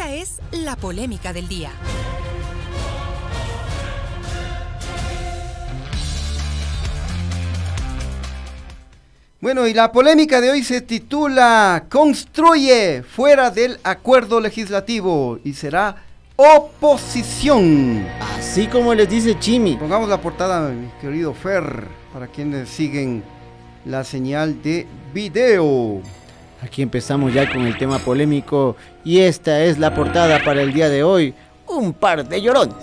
Esta es la polémica del día. Bueno, y la polémica de hoy se titula Construye fuera del acuerdo legislativo y será oposición. Así como les dice Chimi. Pongamos la portada, mi querido Fer, para quienes siguen la señal de video. Aquí empezamos ya con el tema polémico y esta es la portada para el día de hoy. Un par de llorones.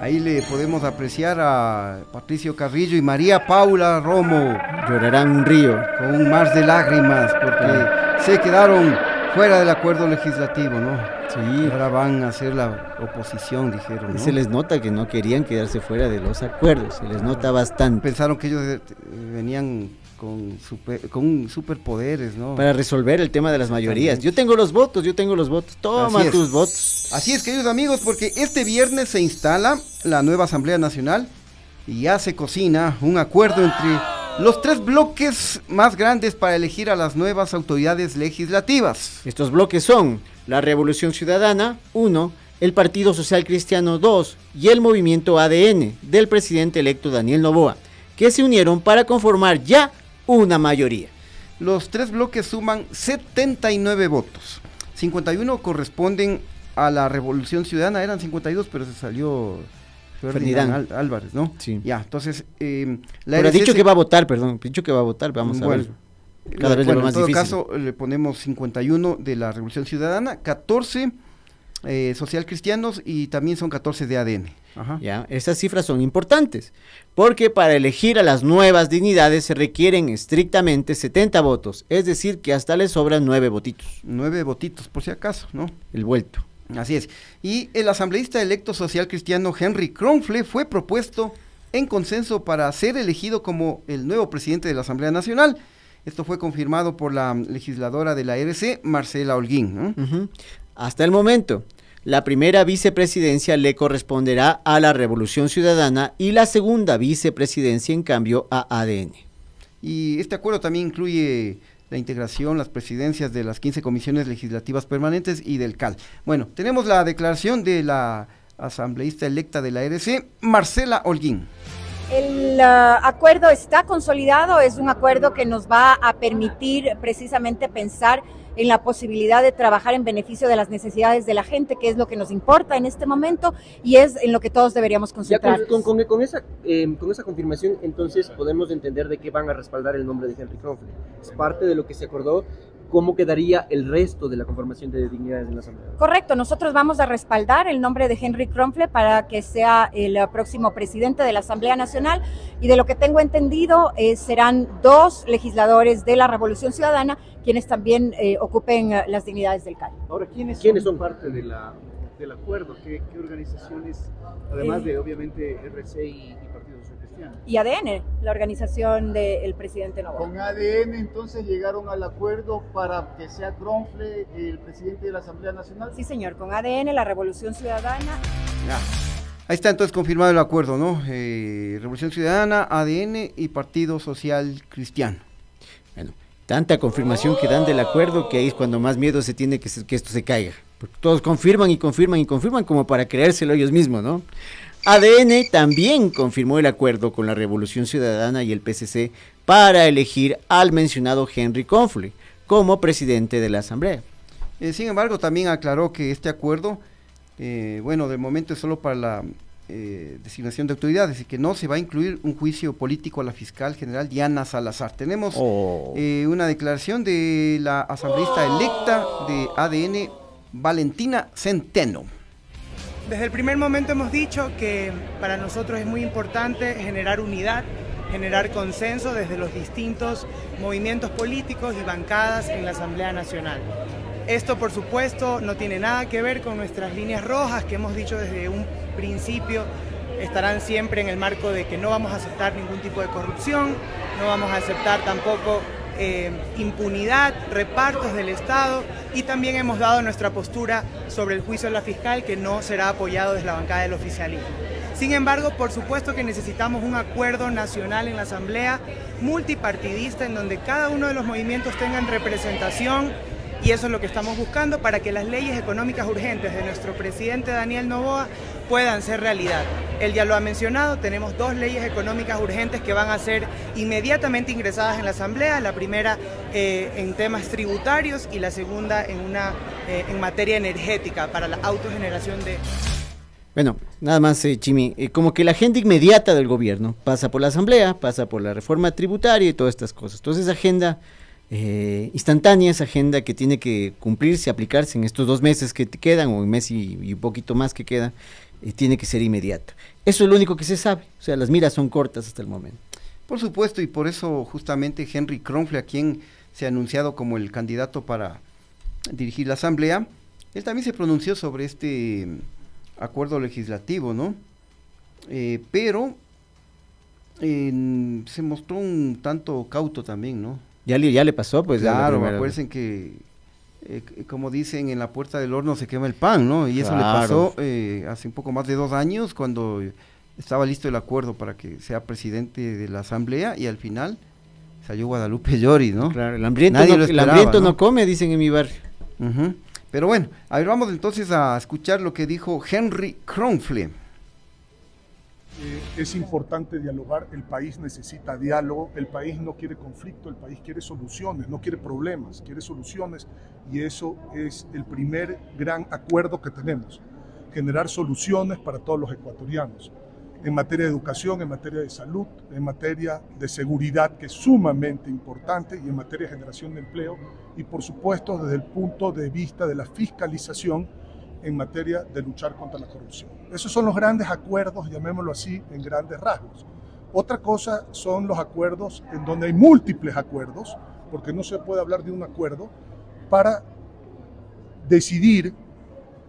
Ahí le podemos apreciar a Patricio Carrillo y María Paula Romo. Llorarán un río. Con un mar de lágrimas porque se quedaron fuera del acuerdo legislativo, ¿no? Sí. Ahora van a hacer la oposición, dijeron. ¿no? Se les nota que no querían quedarse fuera de los acuerdos, se les nota bastante. Pensaron que ellos eh, venían con, super, con superpoderes, ¿no? Para resolver el tema de las mayorías. Yo tengo los votos, yo tengo los votos. Toma tus votos. Así es, queridos amigos, porque este viernes se instala la nueva Asamblea Nacional y ya se cocina un acuerdo entre los tres bloques más grandes para elegir a las nuevas autoridades legislativas. Estos bloques son la Revolución Ciudadana, 1, el Partido Social Cristiano 2 y el Movimiento ADN del presidente electo Daniel Novoa, que se unieron para conformar ya una mayoría. Los tres bloques suman 79 votos. 51 corresponden a la Revolución Ciudadana, eran 52, pero se salió Ferdinand Álvarez, ¿no? Sí. Ya, entonces... Eh, la pero ha dicho que va a votar, perdón, dicho que va a votar, vamos a ver. Cada vez bueno, lo más en todo caso, le ponemos 51 de la Revolución Ciudadana, 14 eh, social cristianos y también son 14 de ADN. Ajá. Ya, esas cifras son importantes, porque para elegir a las nuevas dignidades se requieren estrictamente 70 votos, es decir, que hasta le sobran 9 votitos. 9 votitos, por si acaso, ¿no? El vuelto. Así es. Y el asambleísta electo social cristiano Henry Kronfle fue propuesto en consenso para ser elegido como el nuevo presidente de la Asamblea Nacional. Esto fue confirmado por la legisladora de la RC, Marcela Holguín. ¿no? Hasta el momento, la primera vicepresidencia le corresponderá a la Revolución Ciudadana y la segunda vicepresidencia, en cambio, a ADN. Y este acuerdo también incluye la integración, las presidencias de las 15 comisiones legislativas permanentes y del CAL. Bueno, tenemos la declaración de la asambleísta electa de la RC, Marcela Holguín. El uh, acuerdo está consolidado, es un acuerdo que nos va a permitir precisamente pensar en la posibilidad de trabajar en beneficio de las necesidades de la gente, que es lo que nos importa en este momento y es en lo que todos deberíamos concentrar. Con, con, con, esa, eh, con esa confirmación, entonces podemos entender de qué van a respaldar el nombre de Henry Kronfle. Es parte de lo que se acordó cómo quedaría el resto de la conformación de dignidades en la Asamblea. Correcto, nosotros vamos a respaldar el nombre de Henry Kronfle para que sea el próximo presidente de la Asamblea Nacional y de lo que tengo entendido eh, serán dos legisladores de la Revolución Ciudadana quienes también eh, ocupen uh, las dignidades del CAI. Ahora, ¿quiénes, ¿quiénes son, parte de la, del acuerdo? ¿Qué, qué organizaciones, además eh, de obviamente RC y, y ADN, la organización del presidente Novoa. Con ADN entonces llegaron al acuerdo para que sea Kronfle el presidente de la Asamblea Nacional. Sí, señor, con ADN, la Revolución Ciudadana. Ya. Ahí está entonces confirmado el acuerdo, ¿no? Eh, Revolución Ciudadana, ADN y Partido Social Cristiano. Bueno, tanta confirmación que dan del acuerdo que ahí es cuando más miedo se tiene que, que esto se caiga. Porque todos confirman y confirman y confirman como para creérselo ellos mismos, ¿no? ADN también confirmó el acuerdo con la Revolución Ciudadana y el PCC para elegir al mencionado Henry Confley como presidente de la Asamblea. Eh, sin embargo, también aclaró que este acuerdo, eh, bueno, de momento es solo para la eh, designación de autoridades y que no se va a incluir un juicio político a la fiscal general Diana Salazar. Tenemos Oh. eh, una declaración de la asambleísta electa de ADN, Valentina Centeno. Desde el primer momento hemos dicho que para nosotros es muy importante generar unidad, generar consenso desde los distintos movimientos políticos y bancadas en la Asamblea Nacional. Esto, por supuesto, no tiene nada que ver con nuestras líneas rojas que hemos dicho desde un principio estarán siempre en el marco de que no vamos a aceptar ningún tipo de corrupción, no vamos a aceptar tampoco eh, impunidad, repartos del Estado y también hemos dado nuestra postura sobre el juicio de la fiscal que no será apoyado desde la bancada del oficialismo. Sin embargo, por supuesto que necesitamos un acuerdo nacional en la Asamblea multipartidista en donde cada uno de los movimientos tengan representación y eso es lo que estamos buscando para que las leyes económicas urgentes de nuestro presidente Daniel Novoa puedan ser realidad. Él ya lo ha mencionado, tenemos dos leyes económicas urgentes que van a ser inmediatamente ingresadas en la Asamblea, la primera eh, en temas tributarios y la segunda en, una, eh, en materia energética para la autogeneración de... Bueno, nada más, eh, Chimi, eh, como que la agenda inmediata del gobierno pasa por la Asamblea, pasa por la reforma tributaria y todas estas cosas. Entonces, agenda eh, instantánea, esa agenda que tiene que cumplirse, aplicarse en estos dos meses que te quedan, o un mes y, un poquito más que queda, eh, tiene que ser inmediata. Eso es lo único que se sabe, o sea, las miras son cortas hasta el momento. Por supuesto, y por eso justamente Henry Kronfle, a quien se ha anunciado como el candidato para dirigir la Asamblea, él también se pronunció sobre este mm, acuerdo legislativo, ¿no? Eh, pero se mostró un tanto cauto también, ¿no? Ya le, ya le pasó, pues. claro, acuérdense que, eh, como dicen, en la puerta del horno se quema el pan, ¿no? Y eso le pasó eh, hace un poco más de dos años cuando estaba listo el acuerdo para que sea presidente de la Asamblea y al final salió Guadalupe Llori, ¿no? Claro, el hambriento, Nadie no, lo el hambriento ¿no? no come, dicen en mi barrio. Pero bueno, a ver, vamos entonces a escuchar lo que dijo Henry Kronfle. Eh, es importante dialogar, el país necesita diálogo, el país no quiere conflicto, el país quiere soluciones, no quiere problemas, quiere soluciones y eso es el primer gran acuerdo que tenemos, generar soluciones para todos los ecuatorianos, en materia de educación, en materia de salud, en materia de seguridad, que es sumamente importante, y en materia de generación de empleo, y por supuesto desde el punto de vista de la fiscalización, en materia de luchar contra la corrupción. Esos son los grandes acuerdos, llamémoslo así, en grandes rasgos. Otra cosa son los acuerdos en donde hay múltiples acuerdos, porque no se puede hablar de un acuerdo, para decidir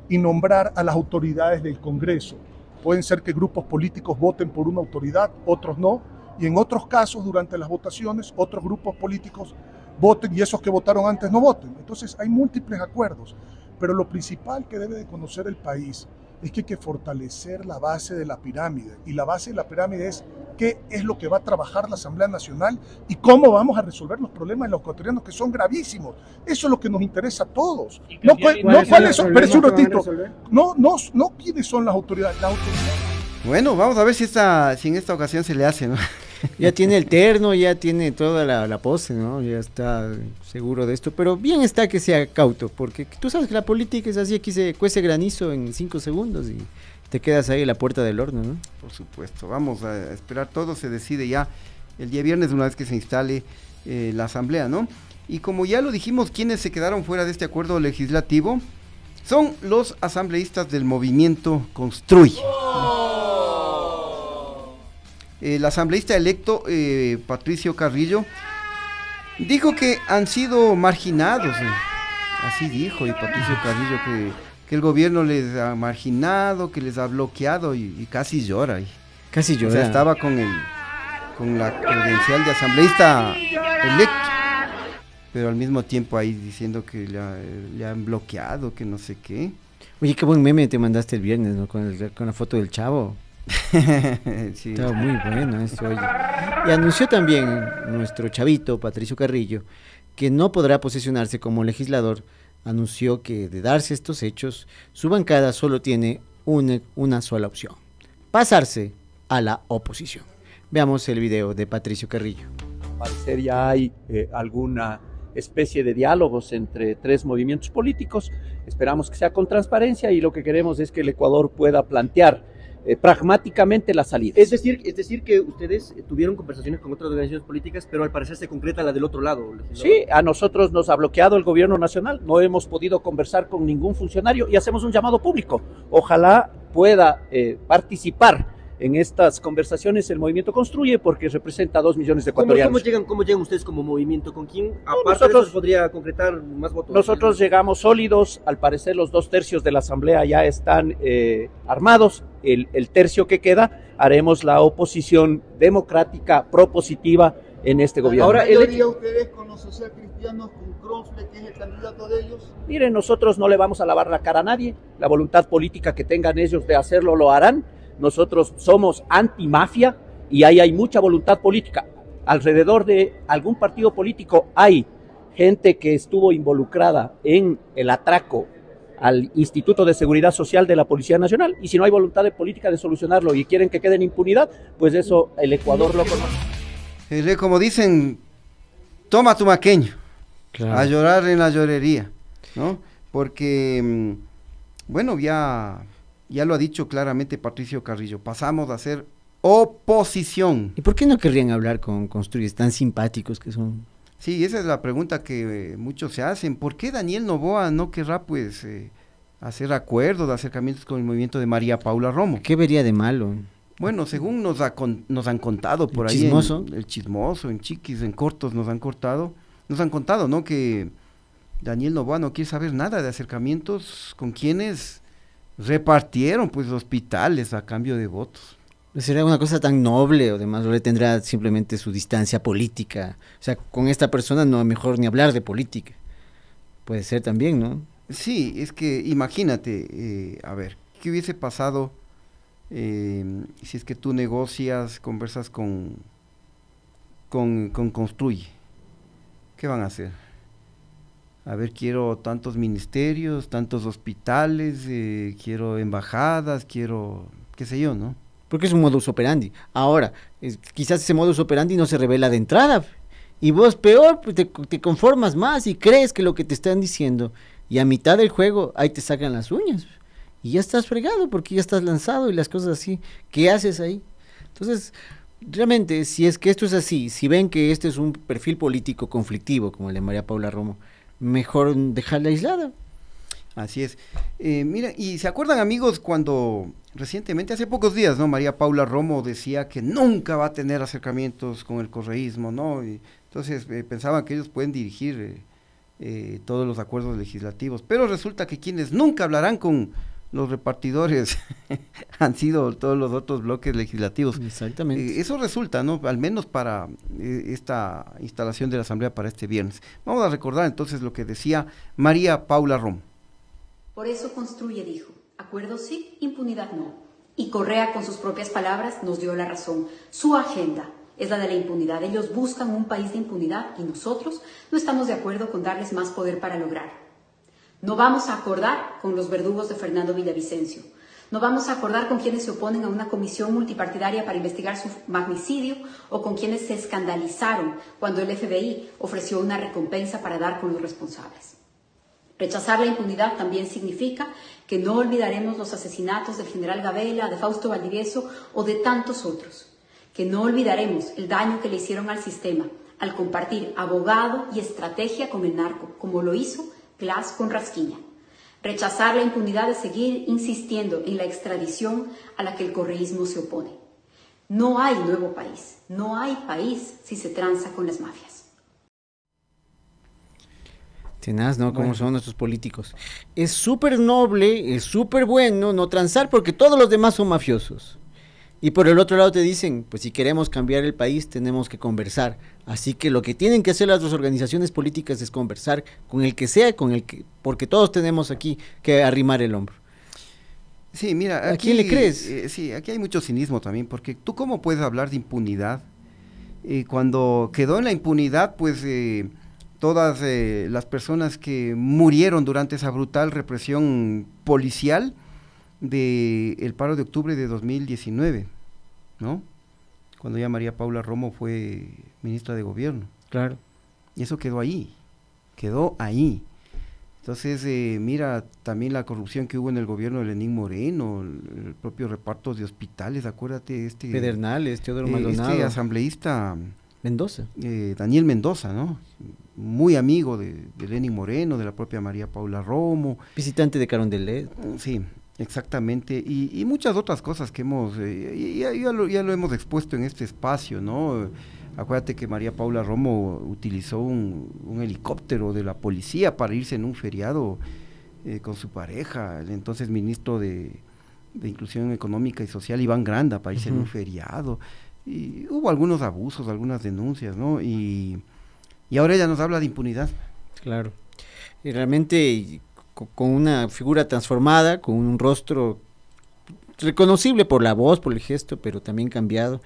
y nombrar a las autoridades del Congreso. Pueden ser que grupos políticos voten por una autoridad, otros no, y en otros casos, durante las votaciones, otros grupos políticos voten y esos que votaron antes no voten. Entonces hay múltiples acuerdos. Pero lo principal que debe de conocer el país es que hay que fortalecer la base de la pirámide. Y la base de la pirámide es qué es lo que va a trabajar la Asamblea Nacional y cómo vamos a resolver los problemas de los ecuatorianos que son gravísimos. Eso es lo que nos interesa a todos. No, cuáles son, pero es un ratito. No, no, no quiénes son las autoridades. Las autoridades Bueno, vamos a ver si, esta, si en esta ocasión se le hace, ¿no? Ya tiene el terno, ya tiene toda la, pose, ¿no? Ya está seguro de esto. Pero bien está que sea cauto, porque tú sabes que la política es así, aquí se cuece granizo en cinco segundos y te quedas ahí en la puerta del horno, ¿no? Por supuesto, vamos a esperar todo, se decide ya el día viernes una vez que se instale eh, la asamblea, ¿no? Y como ya lo dijimos, quienes se quedaron fuera de este acuerdo legislativo son los asambleístas del movimiento Construye. El asambleísta electo eh, Patricio Carrillo dijo que han sido marginados, eh, así dijo y Patricio Carrillo que, que el gobierno les ha marginado, que les ha bloqueado y, y casi llora. y- Casi o llora. sea, estaba con el con la credencial de asambleísta electo, pero al mismo tiempo ahí diciendo que le, ha- le han bloqueado, que no sé qué. Oye, qué buen meme te mandaste el viernes, ¿no? Con, el- con la foto del chavo. Sí. Estaba muy bueno eso, oye. Y anunció también nuestro chavito, Patricio Carrillo, que no podrá posesionarse como legislador. Anunció que de darse estos hechos, su bancada solo tiene una, una sola opción, pasarse a la oposición. Veamos el video de Patricio Carrillo. parecer ya hay eh, alguna especie de diálogos entre tres movimientos políticos. Esperamos que sea con transparencia y lo que queremos es que el Ecuador pueda plantear eh, pragmáticamente la salida. Es decir, es decir, que ustedes eh, tuvieron conversaciones con otras organizaciones políticas, pero al parecer se concreta la del otro lado. Sí, a nosotros nos ha bloqueado el gobierno nacional, no hemos podido conversar con ningún funcionario y hacemos un llamado público. Ojalá pueda eh, participar en estas conversaciones el movimiento Construye porque representa a dos millones de ¿Cómo, ecuatorianos. cómo llegan, ¿Cómo llegan ustedes como movimiento? ¿Con quién? Aparte de nosotros- eso, se podría concretar más votos. Nosotros llegamos sólidos, al parecer los dos tercios de la Asamblea ya están eh, armados, el, el tercio que queda haremos la oposición democrática, propositiva en este gobierno. Ahora, mayoría hecho- ustedes con los socialcristianos, con Kronfle, que es el candidato de ellos? Miren, nosotros no le vamos a lavar la cara a nadie, la voluntad política que tengan ellos de hacerlo lo harán, nosotros somos antimafia y ahí hay mucha voluntad política. Alrededor de algún partido político hay gente que estuvo involucrada en el atraco al Instituto de Seguridad Social de la Policía Nacional. Y si no hay voluntad de política de solucionarlo y quieren que quede en impunidad, pues eso el Ecuador lo conoce. Eh, como dicen, toma tu maqueño, a llorar en la llorería, ¿no? Porque, mm, bueno, ya, ya lo ha dicho claramente Patricio Carrillo, pasamos a ser oposición. ¿Y por qué no querrían hablar con construyes tan simpáticos que son? Sí, esa es la pregunta que eh, muchos se hacen. ¿Por qué Daniel Novoa no querrá, pues, eh, hacer acuerdos, de acercamientos con el movimiento de María Paula Romo? ¿Qué vería de malo? Bueno, según nos, nos han contado por ahí. Chismoso. el chismoso, en chiquis, en cortos, nos han cortado. Nos han contado, ¿no? Que Daniel Novoa no quiere saber nada de acercamientos con quienes repartieron, pues, hospitales a cambio de votos. Sería una cosa tan noble o demás, o le tendrá simplemente su distancia política. O sea, con esta persona no es mejor ni hablar de política. Puede ser también, ¿no? Sí, es que imagínate, eh, a ver, ¿qué hubiese pasado eh, si es que tú negocias, conversas con, con, con Construye? ¿Qué van a hacer? A ver, quiero tantos ministerios, tantos hospitales, eh, quiero embajadas, quiero, qué sé yo, ¿no? porque es un modus operandi. Ahora, quizás ese modus operandi no se revela de entrada. Y vos peor, pues, te, te, conformas más y crees que lo que te están diciendo. Y a mitad del juego, ahí te sacan las uñas. Y ya estás fregado porque ya estás lanzado y las cosas así. ¿Qué haces ahí? Entonces, realmente, si es que esto es así, si ven que este es un perfil político conflictivo, como el de María Paula Romo, mejor dejarla aislada. Así es. Eh, mira, y se acuerdan amigos cuando recientemente, hace pocos días, ¿no? María Paula Romo decía que nunca va a tener acercamientos con el correísmo, ¿no? Y entonces eh, pensaban que ellos pueden dirigir eh, todos los acuerdos legislativos, pero resulta que quienes nunca hablarán con los repartidores han sido todos los otros bloques legislativos. Exactamente. eso resulta, ¿no? Al menos para esta instalación de la Asamblea para este viernes. Vamos a recordar entonces lo que decía María Paula Romo. Por eso construye, dijo, acuerdo sí, impunidad no. Y Correa, con sus propias palabras, nos dio la razón. Su agenda es la de la impunidad. Ellos buscan un país de impunidad y nosotros no estamos de acuerdo con darles más poder para lograr. No vamos a acordar con los verdugos de Fernando Villavicencio. No vamos a acordar con quienes se oponen a una comisión multipartidaria para investigar su magnicidio o con quienes se escandalizaron cuando el FBI ofreció una recompensa para dar con los responsables. Rechazar la impunidad también significa que no olvidaremos los asesinatos del general Gabela, de Fausto Valdivieso o de tantos otros, que no olvidaremos el daño que le hicieron al sistema al compartir abogado y estrategia con el narco, como lo hizo Glass con Rasquiña. Rechazar la impunidad de seguir insistiendo en la extradición a la que el correísmo se opone. No hay nuevo país, no hay país si se tranza con las mafias. Tenaz, ¿no? Como son nuestros políticos. Es súper noble, es súper bueno no transar porque todos los demás son mafiosos. Y por el otro lado te dicen, pues si queremos cambiar el país tenemos que conversar. Así que lo que tienen que hacer las dos organizaciones políticas es conversar con el que sea, con el que, porque todos tenemos aquí que arrimar el hombro. Sí, mira, ¿a quién le crees? Eh, sí, aquí hay mucho cinismo también, porque tú cómo puedes hablar de impunidad y cuando quedó en la impunidad, pues eh, todas eh, las personas que murieron durante esa brutal represión policial del el paro de octubre de 2019, ¿no? Cuando ya María Paula Romo fue ministra de gobierno. Claro. Y eso quedó ahí, quedó ahí. Entonces, eh, mira también la corrupción que hubo en el gobierno de Lenín Moreno, el, propio reparto de hospitales, acuérdate, este... Pedernales, Teodoro eh, Maldonado. Este asambleísta... Mendoza. Eh, Daniel Mendoza, ¿no? muy amigo de, de Lenin Moreno, de la propia María Paula Romo. Visitante de Carondelet. Sí, exactamente. Y, muchas otras cosas que hemos, eh, ya, lo, ya, lo, hemos expuesto en este espacio, ¿no? Acuérdate que María Paula Romo utilizó un, helicóptero de la policía para irse en un feriado eh, con su pareja, el entonces ministro de, Inclusión Económica y Social, Iván Granda, para irse en un feriado. Y hubo algunos abusos, algunas denuncias, ¿no? Y y ahora ella nos habla de impunidad. Claro. Y realmente con una figura transformada, con un rostro reconocible por la voz, por el gesto, pero también cambiado,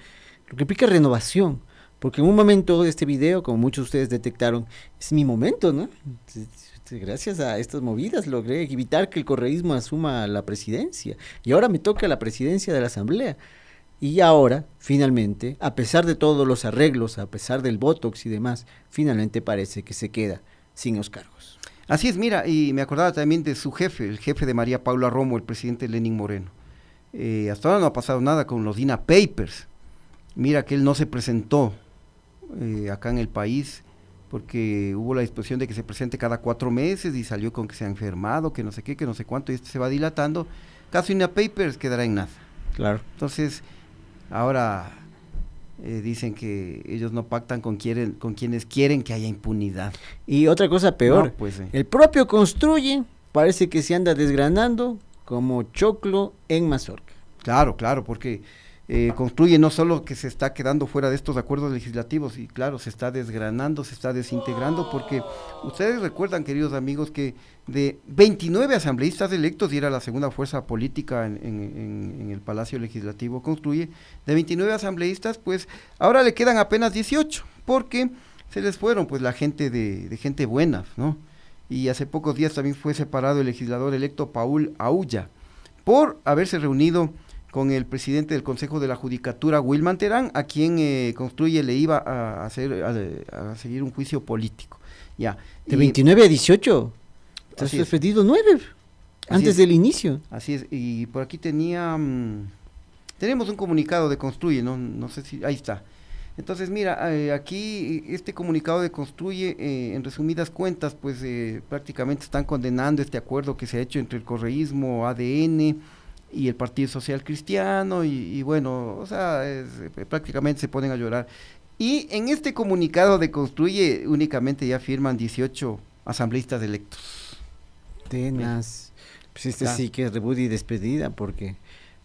lo que implica renovación, Porque en un momento de este video, como muchos de ustedes detectaron, es mi momento, ¿no? Gracias a estas movidas logré evitar que el correísmo asuma la presidencia. Y ahora me toca la presidencia de la Asamblea. Y ahora, finalmente, a pesar de todos los arreglos, a pesar del Botox y demás, finalmente parece que se queda sin los cargos. Así es, mira, y me acordaba también de su jefe, el jefe de María Paula Romo, el presidente Lenin Moreno. Eh, hasta ahora no ha pasado nada con los DINA Papers. Mira que él no se presentó eh, acá en el país porque hubo la disposición de que se presente cada cuatro meses y salió con que se ha enfermado, que no sé qué, que no sé cuánto, y esto se va dilatando. Caso DINA Papers quedará en nada. Claro. Entonces, Ahora eh, dicen que ellos no pactan con, quieren, con quienes quieren que haya impunidad. Y otra cosa peor, No, pues, eh. el propio construye, parece que se anda desgranando como choclo en mazorca. Claro, claro, porque eh, construye no solo que se está quedando fuera de estos acuerdos legislativos, y claro, se está desgranando, se está desintegrando, porque ustedes recuerdan, queridos amigos, que de 29 asambleístas electos, y era la segunda fuerza política en, el Palacio Legislativo Construye, de 29 asambleístas, pues ahora le quedan apenas 18, porque se les fueron pues la gente de gente buena, ¿no? Y hace pocos días también fue separado el legislador electo Paul Aulla, por haberse reunido con el presidente del Consejo de la Judicatura, Wilman Terán, a quien eh, Construye le iba a hacer a, a seguir un juicio político. Ya. De Y- 29 a 18. Te has Así es. perdido 9 antes es. del inicio. Así es, y por aquí tenía, mm, tenemos un comunicado de Construye, no, no sé si, ahí está. Entonces, mira, eh, aquí este comunicado de Construye, eh, en resumidas cuentas, pues eh, prácticamente están condenando este acuerdo que se ha hecho entre el correísmo, ADN y el Partido Social Cristiano, y, y bueno, o sea, es, eh, prácticamente se ponen a llorar. Y en este comunicado de Construye únicamente ya firman 18 asambleístas electos. Tenaz. Pues este sí que es reboot y despedida, porque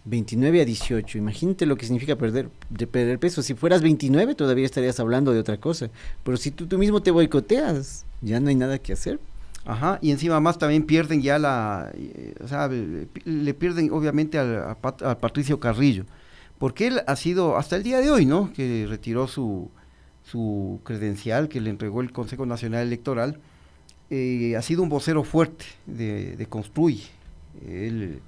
29 a 18, imagínate lo que significa perder, de perder peso. Si fueras 29 todavía estarías hablando de otra cosa, pero si tú, tú mismo te boicoteas, ya no hay nada que hacer. Ajá, y encima más también pierden ya la, eh, o sea, le le pierden obviamente al, a Patricio Carrillo, porque él ha sido hasta el día de hoy, ¿no? Que retiró su, su credencial que le entregó el Consejo Nacional Electoral, eh, ha sido un vocero fuerte de, de Construye, él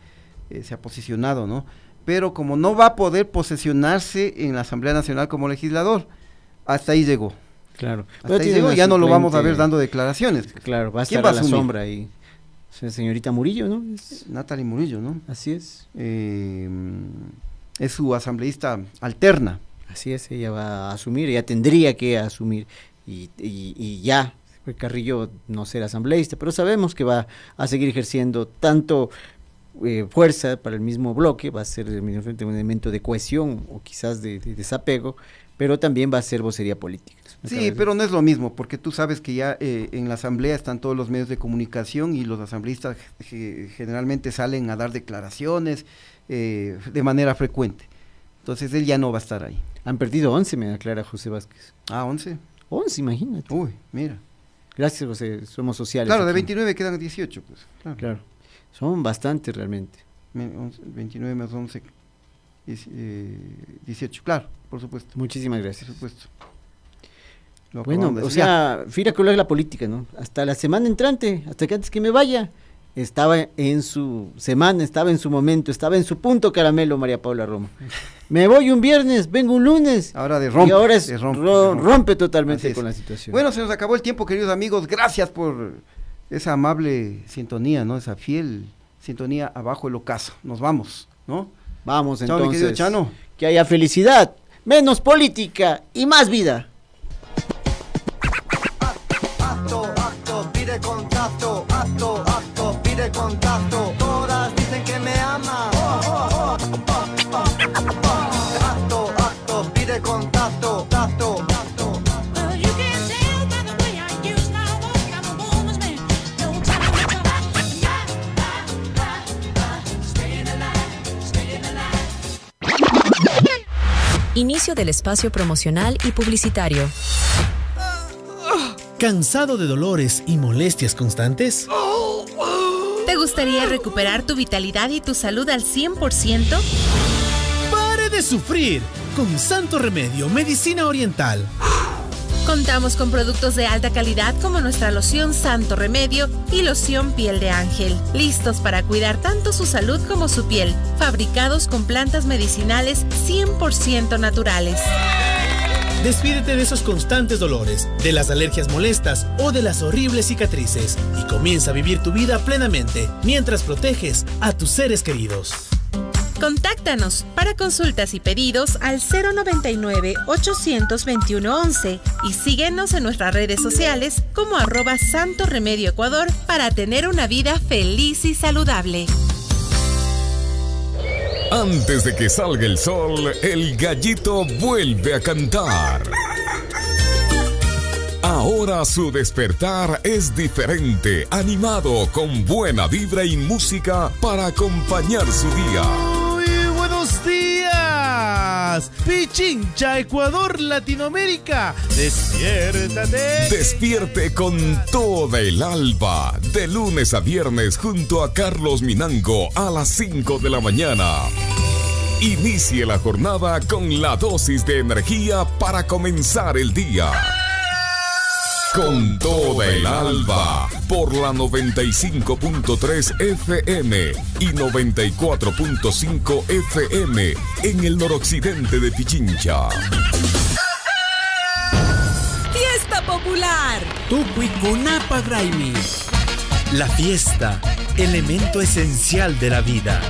eh, se ha posicionado, ¿no? Pero como no va a poder posesionarse en la Asamblea Nacional como legislador, hasta ahí llegó. Claro. Hasta ahí llegó, ya no lo vamos a ver dando declaraciones. Claro, va a ¿Quién estar va a a la sombra ahí. Se- Señorita Murillo, ¿no? Es- Natalie Murillo, ¿no? así es. Eh, es su asambleísta alterna. Así es, ella va a asumir, ella tendría que asumir y, y- y ya, Carrillo no será asambleísta, pero sabemos que va a seguir ejerciendo tanto eh, fuerza para el mismo bloque, va a ser un elemento de cohesión o quizás de, de desapego, pero también va a ser vocería política. Sí, pero no es lo mismo, porque tú sabes que ya eh, en la asamblea están todos los medios de comunicación y los asambleístas ge- generalmente salen a dar declaraciones eh, de manera frecuente. Entonces él ya no va a estar ahí. Han perdido 11, me aclara José Vázquez. Ah, 11. 11, imagínate. Uy, mira. Gracias, José, somos sociales. Claro, de aquí. 29 quedan 18, pues. Claro. Claro, son bastantes realmente. Me- 11, 29 más 11, dieci- eh, 18, claro, por supuesto. Muchísimas Por gracias. supuesto. Lo Bueno, de o sea, lo es la política, ¿no? Hasta la semana entrante, hasta que antes que me vaya, estaba en su semana, estaba en su momento, estaba en su punto caramelo María Paula Roma. Me voy un viernes, vengo un lunes. Ahora de rompe, y ahora es, de rompe, ro- rompe. rompe totalmente con la situación. Bueno, se nos acabó el tiempo, queridos amigos. Gracias por esa amable sintonía, ¿no? Esa fiel sintonía abajo el ocaso. Nos vamos, ¿no? Vamos Chao, mi querido entonces. Chano. Que haya felicidad, menos política y más vida. Pide contacto. Todas dicen que me ama. Acto, acto, pide contacto. Tacto, tacto. Inicio del espacio promocional y publicitario. ¿Cansado de dolores y molestias constantes? ¿Te gustaría recuperar tu vitalidad y tu salud al 100%? ¡Pare de sufrir! Con Santo Remedio Medicina Oriental. Contamos con productos de alta calidad como nuestra loción Santo Remedio y loción Piel de Ángel, listos para cuidar tanto su salud como su piel, fabricados con plantas medicinales 100% naturales. Despídete de esos constantes dolores, de las alergias molestas o de las horribles cicatrices y comienza a vivir tu vida plenamente mientras proteges a tus seres queridos. Contáctanos para consultas y pedidos al 099-821-11 y síguenos en nuestras redes sociales como arroba Santo Remedio Ecuador para tener una vida feliz y saludable. Antes de que salga el sol, el gallito vuelve a cantar. Ahora su despertar es diferente, animado, con buena vibra y música para acompañar su día. Buenos días, Pichincha, Ecuador, Latinoamérica. Despiértate. Despierte con toda el alba, de lunes a viernes junto a Carlos Minango a las 5 de la mañana. Inicie la jornada con la dosis de energía para comenzar el día. Con toda el alba, por la 95.3 FM y 94.5 FM en el noroccidente de Pichincha. Fiesta Popular. Tucuicunapa Graimi. La fiesta, elemento esencial de la vida.